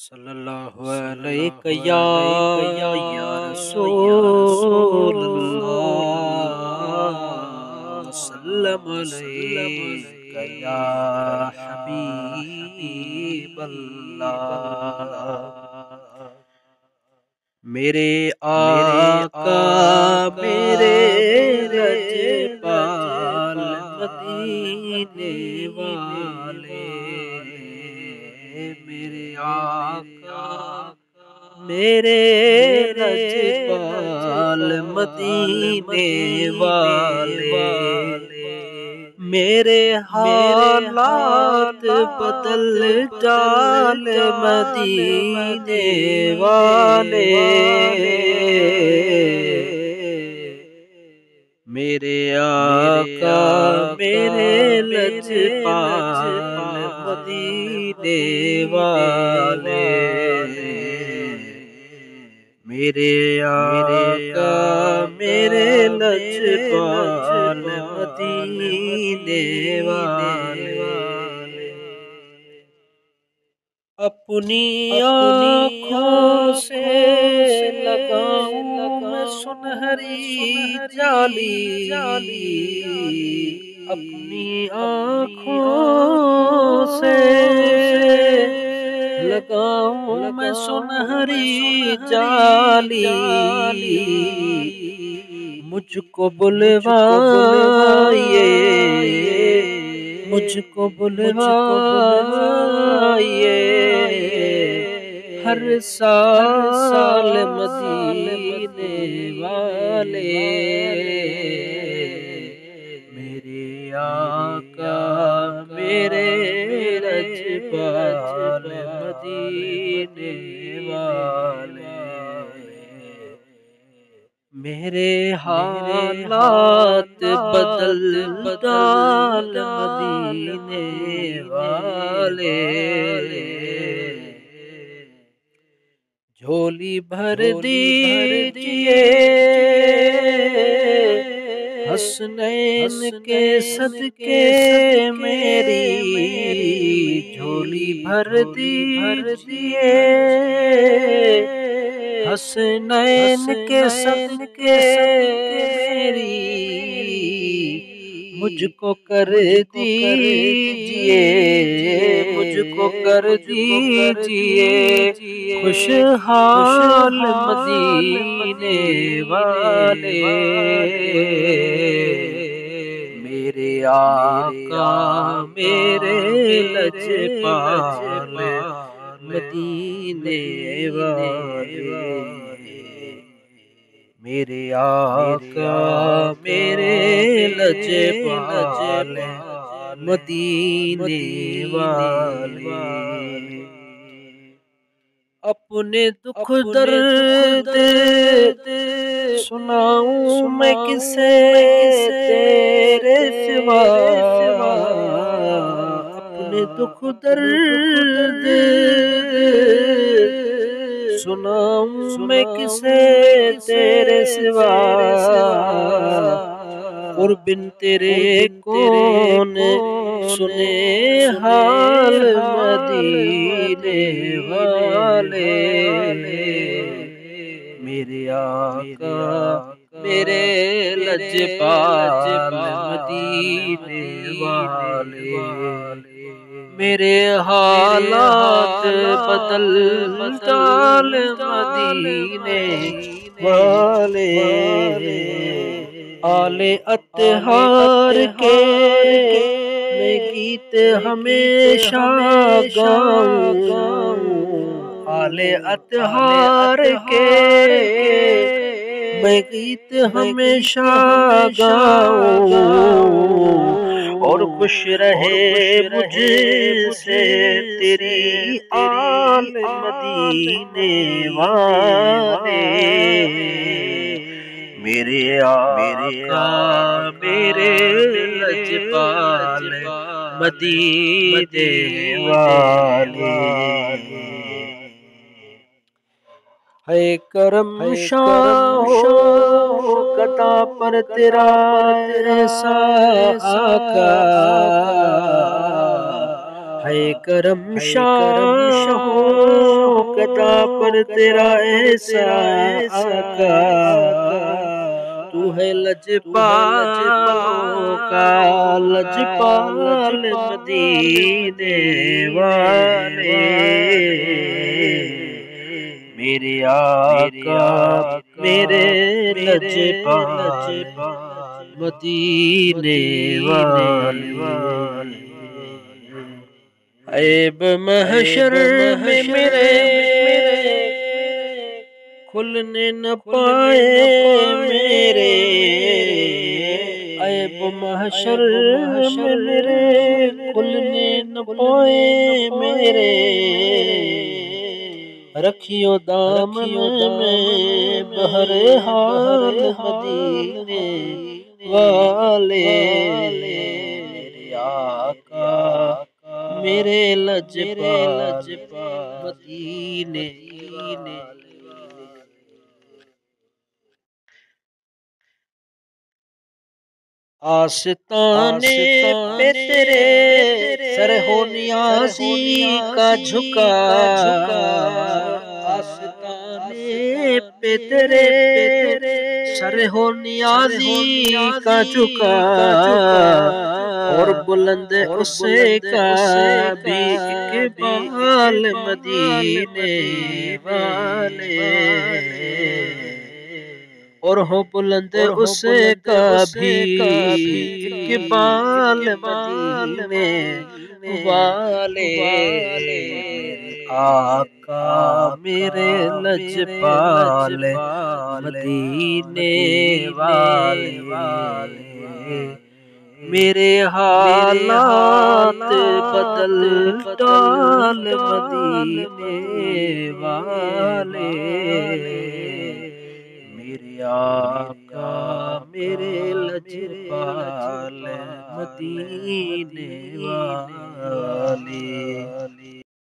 सल्लल्लाहु अलैहि या रसूल अल्लाह सल्लम अलैका या हबीब मेरे आका मेरे रजपाल मदीने वाले। मेरे आका मेरे रजपाल मदीने वाले मेरे हालात बदल डाल मदीने वाले मेरे आका मेरे लजपाल मदीने वाले। मेरे आका मेरे लजपाल मदीने वाले। अपनी आँखों से लगाऊँ मैं सुनहरी जाली। जाली। अपनी आँखों से लगाऊँ मैं सुनहरी जाली मुझको बुलवाइए। मुझको बुलवाइए। हर साल मदीने वाले। मेरे हालात बदल बदल मदीने वाले। झोली भर दीजिए। हसनैन के सदके मेरी। झोली भर दीजिए। हसनैन के सदके मेरी मुझको कर दीजिए मुझको कर दीजिए। खुशहाल मदीने वाले। मेरे आका मेरे लजपाल मदीने वाले। मेरे आका मेरे लजपाल मदीने वाले। अपने दुख दर्द सुनाऊं मैं किसे तेरे दुख दर्द सुनाऊं मैं किसे तेरे सिवा? और बिन तेरे कौन? सुने हाल मदीने वाले। मेरे आका मेरे लजपाल मदीने वाले। मेरे हालात बदल बदल मदीने वाले। आले अतहार के मैं गीत हमेशा गाऊं। आले अतहार के मैं गीत हमेशा गाऊं। और खुश रहे मुझसे तेरी आल मदीने वाले। मेरे आ मेरे आ मेरे लजपाल मदीने वाले। है करम शाह कदा पर तेरा ऐसा आका। है करम शाह कदा पर तेरा ऐसा आका। तू है लजपालों का लजपाल मदीने वाले मेरे आका मेरे लजपाल मदीने वाले। ऐब महशर में मेरे खुलने न पाए मेरे। ऐब महशर में मेरे खुलने न पाए मेरे। रखियो दाम में बहरे हाल मदीने वाले मेरे आका मेरे लजपा लज मदीने। आस्ताने पे तेरे सर हो नियाजी का झुका। आस्ताने पे तेरे सर हो नियाजी का झुका। और बुलंद उसे का भी इकबाल मदीने वाले। और हो बुलंद उसे कभी इकबाल मदीने वाले आका मेरे लजपाल मदीने वाले। वाले। मेरे हालात बदल डाल मदीने वाले। आका मेरे लजपाल मदीने वाले।